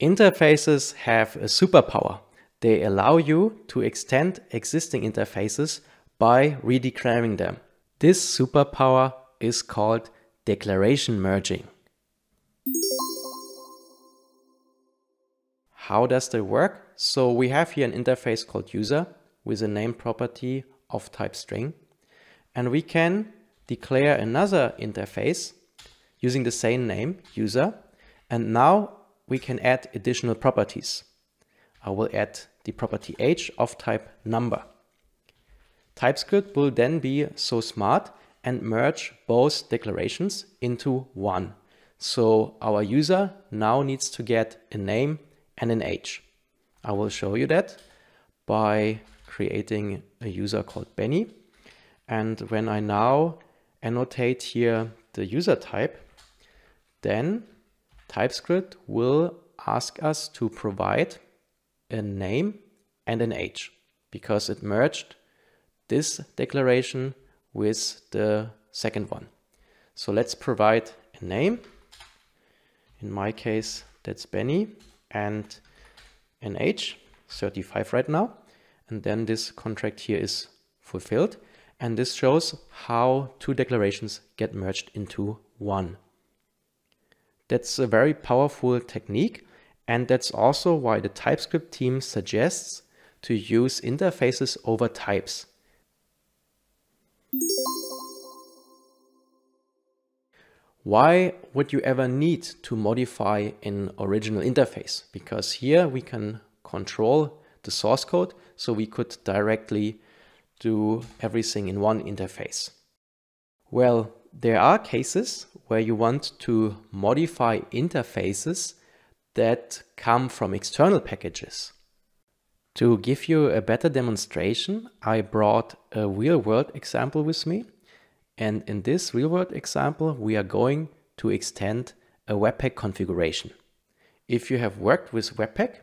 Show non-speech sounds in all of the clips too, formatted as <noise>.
Interfaces have a superpower. They allow you to extend existing interfaces by redeclaring them. This superpower is called declaration merging. How does that work? So we have here an interface called user with a name property of type string. And we can declare another interface using the same name, user. And now we can add additional properties. I will add the property age of type number. TypeScript will then be so smart and merge both declarations into one. So our user now needs to get a name and an age. I will show you that by creating a user called Benny. And when I now annotate here the user type, then TypeScript will ask us to provide a name and an age because it merged this declaration with the second one. So let's provide a name. In my case, that's Benny and an age, 35 right now. And then this contract here is fulfilled. And this shows how two declarations get merged into one. That's a very powerful technique. And that's also why the TypeScript team suggests to use interfaces over types. Why would you ever need to modify an original interface? Because here we can control the source code, so we could directly do everything in one interface. Well, there are cases where you want to modify interfaces that come from external packages. To give you a better demonstration, I brought a real-world example with me. And in this real-world example, we are going to extend a Webpack configuration. If you have worked with Webpack,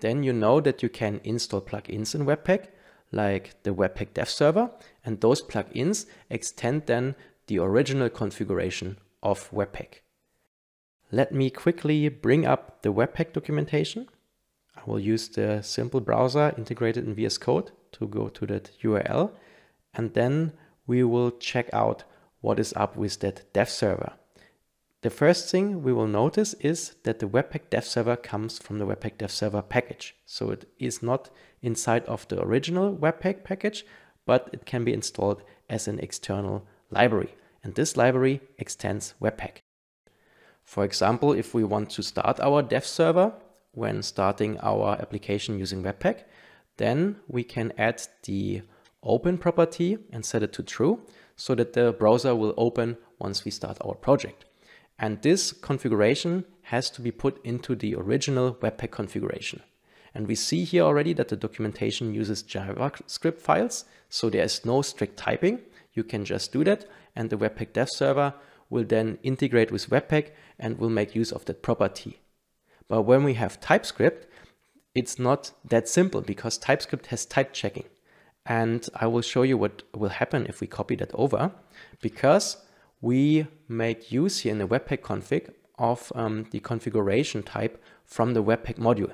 then you know that you can install plugins in Webpack, like the Webpack dev server, and those plugins extend then the original configuration of Webpack. Let me quickly bring up the Webpack documentation. I will use the simple browser integrated in VS Code to go to that URL and then we will check out what is up with that dev server. The first thing we will notice is that the Webpack dev server comes from the Webpack dev server package. So it is not inside of the original Webpack package, but it can be installed as an external library. And this library extends Webpack. For example, if we want to start our dev server when starting our application using Webpack, then we can add the open property and set it to true so that the browser will open once we start our project. And this configuration has to be put into the original Webpack configuration. And we see here already that the documentation uses JavaScript files, so there is no strict typing. You can just do that, and the Webpack dev server will then integrate with Webpack and will make use of that property. But when we have TypeScript, it's not that simple because TypeScript has type checking. And I will show you what will happen if we copy that over because we make use here in the Webpack config of um, the configuration type from the Webpack module.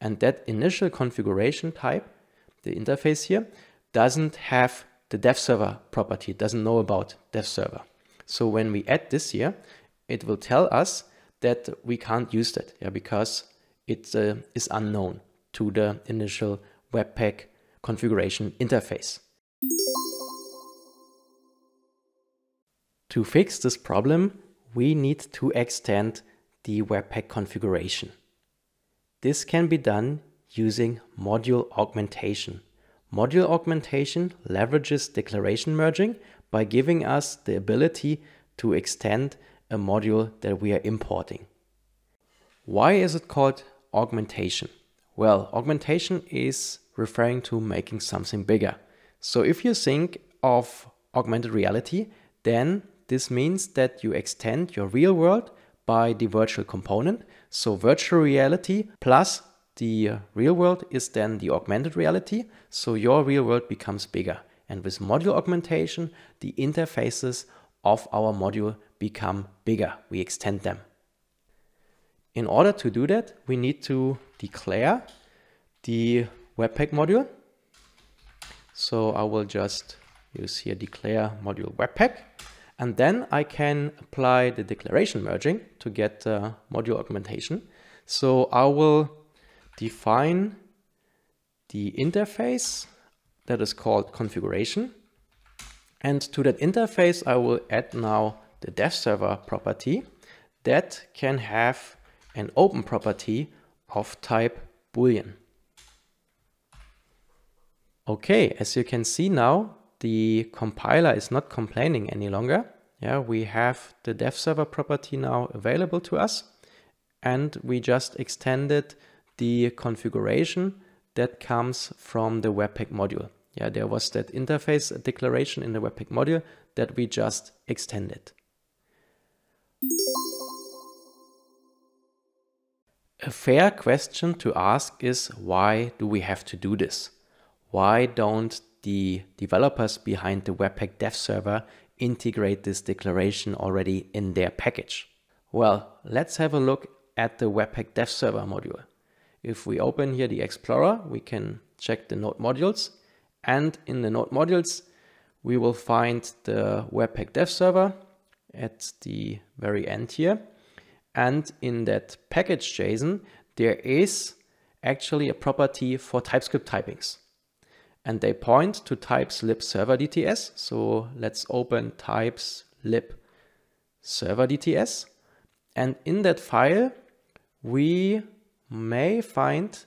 And that initial configuration type, the interface here, doesn't have the dev server property, doesn't know about dev server. So when we add this here, it will tell us that we can't use that yeah, because it uh, is unknown to the initial Webpack configuration interface. To fix this problem, we need to extend the Webpack configuration. This can be done using module augmentation. Module augmentation leverages declaration merging by giving us the ability to extend a module that we are importing. Why is it called augmentation? Well, augmentation is referring to making something bigger. So if you think of augmented reality, then this means that you extend your real world by the virtual component. So virtual reality plus the real world is then the augmented reality. So your real world becomes bigger. And with module augmentation, the interfaces of our module become bigger. We extend them. in order to do that, we need to declare the Webpack module. So I will just use here declare module Webpack. And then I can apply the declaration merging to get uh, module augmentation. So I will define the interface that is called configuration. And to that interface, I will add now the dev server property that can have an open property of type boolean. Okay, as you can see now, the compiler is not complaining any longer. Yeah, we have the dev server property now available to us and we just extended the configuration that comes from the Webpack module. Yeah, there was that interface declaration in the Webpack module that we just extended. A fair question to ask is why do we have to do this? Why don't the developers behind the Webpack dev server integrate this declaration already in their package? Well, let's have a look at the Webpack dev server module. If we open here the Explorer, we can check the node modules. And in the node modules, we will find the Webpack dev server at the very end here. And in that package JSON, there is actually a property for TypeScript typings. And they point to types lib server DTS. So let's open types lib server DTS. And in that file, we may find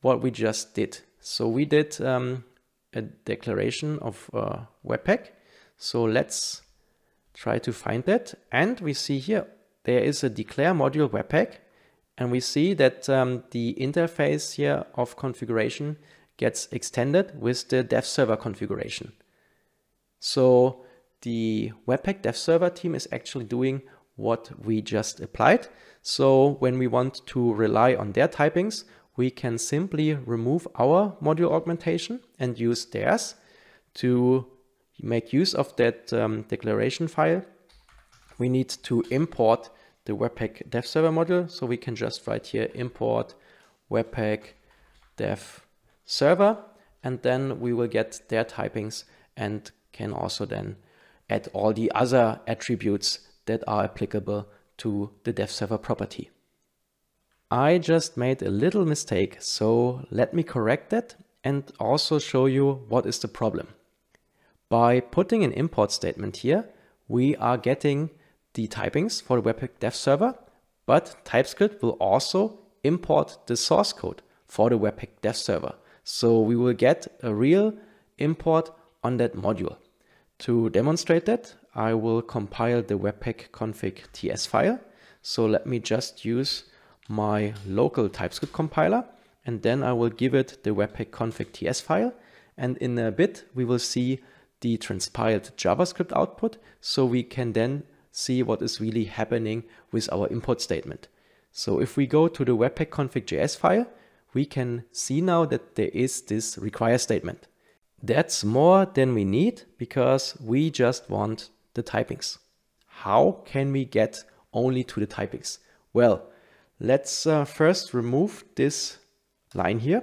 what we just did. So we did um, a declaration of uh, Webpack. So let's try to find that. And we see here there is a declare module webpack and we see that um, the interface here of configuration gets extended with the dev server configuration. So the Webpack dev server team is actually doing what we just applied. So when we want to rely on their typings, we can simply remove our module augmentation and use theirs to make use of that um, declaration file. We need to import the Webpack dev server module. So we can just write here import Webpack dev server, and then we will get their typings and can also then add all the other attributes that are applicable to the dev server property. I just made a little mistake, so let me correct that and also show you what is the problem. By putting an import statement here, we are getting the typings for the Webpack dev server, but TypeScript will also import the source code for the Webpack dev server. So we will get a real import on that module. To demonstrate that, I will compile the webpack config ts file. So let me just use my local TypeScript compiler and then I will give it the webpack config ts file. And in a bit, we will see the transpiled JavaScript output. So we can then see what is really happening with our import statement. So if we go to the webpack config.js file, we can see now that there is this require statement. That's more than we need because we just want the typings. How can we get only to the typings? Well, let's uh, first remove this line here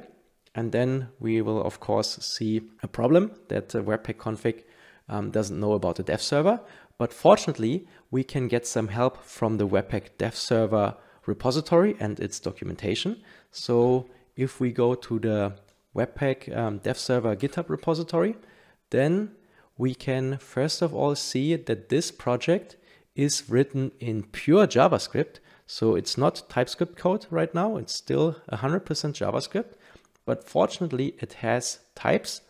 and then we will of course see a problem that uh, webpack config um, doesn't know about the dev server. But fortunately, we can get some help from the Webpack dev server repository and its documentation. So if we go to the Webpack um, dev server GitHub repository, then we can first of all see that this project is written in pure JavaScript. So it's not TypeScript code right now. It's still 100% JavaScript, but fortunately it has types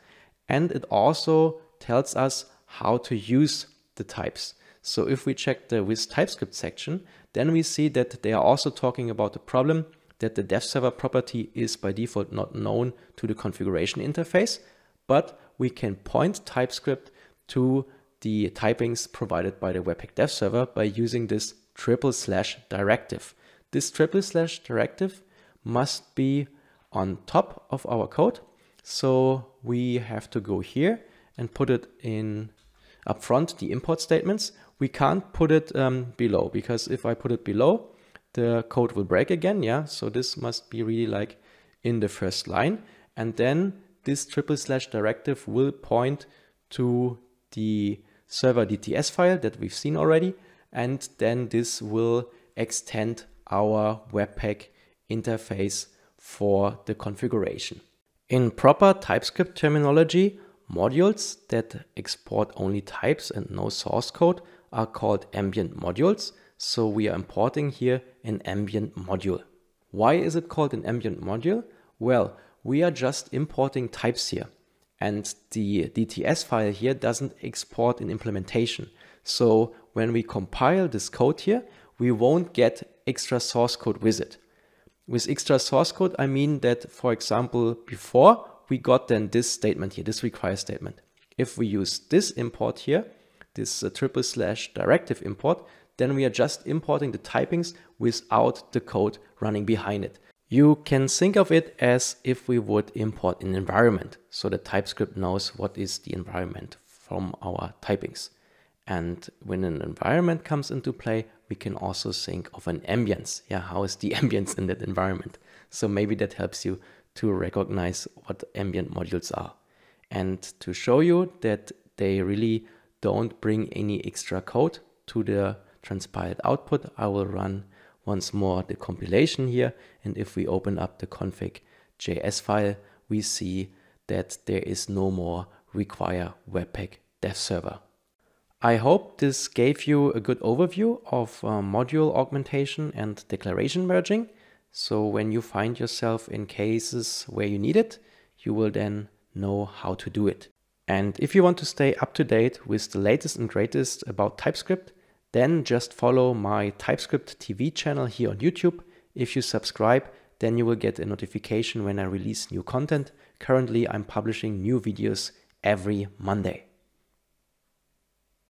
and it also tells us how to use the types. So if we check the with TypeScript section, then we see that they are also talking about the problem that the dev server property is by default not known to the configuration interface, but we can point TypeScript to the typings provided by the Webpack dev server by using this triple slash directive. This triple slash directive must be on top of our code. So we have to go here and put it in upfront the import statements we can't put it um, below because if I put it below, the code will break again. Yeah, so this must be really like in the first line. And then this triple slash directive will point to the server DTS file that we've seen already. And then this will extend our Webpack interface for the configuration. In proper TypeScript terminology, modules that export only types and no source code are called ambient modules. So we are importing here an ambient module. Why is it called an ambient module? Well, we are just importing types here. And the DTS file here doesn't export in implementation. So when we compile this code here, we won't get extra source code with it. With extra source code, I mean that, for example, before we got then this statement here, this require statement. If we use this import here, this uh, triple slash directive import, then we are just importing the typings without the code running behind it. You can think of it as if we would import an environment. So the TypeScript knows what is the environment from our typings. And when an environment comes into play, we can also think of an ambience. Yeah, how is the <laughs> ambience in that environment? So maybe that helps you to recognize what ambient modules are. And to show you that they really don't bring any extra code to the transpiled output, I will run once more the compilation here. And if we open up the config.js file, we see that there is no more require webpack dev server. I hope this gave you a good overview of uh, module augmentation and declaration merging. So when you find yourself in cases where you need it, you will then know how to do it. And if you want to stay up to date with the latest and greatest about TypeScript, then just follow my TypeScript TV channel here on YouTube. If you subscribe, then you will get a notification when I release new content. Currently, I'm publishing new videos every Monday.